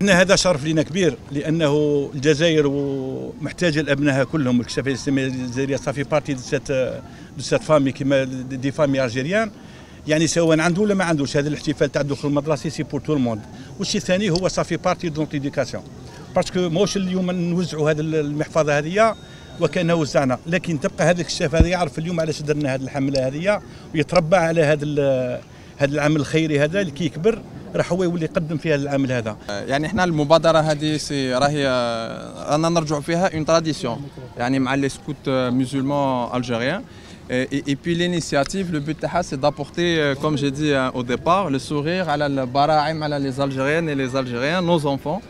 إحنا هذا شرف لنا كبير لأنه الجزائر ومحتاجه لأبنائها كلهم الكشافيه الجزائرية ça fait partie de cette famille كيما des familles algériennes. يعني سواء عنده ولا ما عندوش هذا الاحتفال تاع الدخول المدرسي c'est pour tout le monde والشيء الثاني هو ça fait partie d'une éducation parce que موش اليوم نوزعوا هذه المحفظة هذه وكأنه وزعنا. لكن تبقى هذا الكشاف هذا يعرف اليوم علاش درنا هذه الحملة هذه ويتربى على هذا هذا العمل الخيري هذا اللي كيكبر راح هو يولي يقدم في هذا العمل هذا. يعني إحنا المبادرة هذه c'est راهي رانا نرجعوا فيها une tradition يعني مع les scouts musulmans algériens Et, puis l'initiative, le but c'est d'apporter, comme j'ai dit au départ, le sourire à les Algériennes et les Algériens, nos enfants.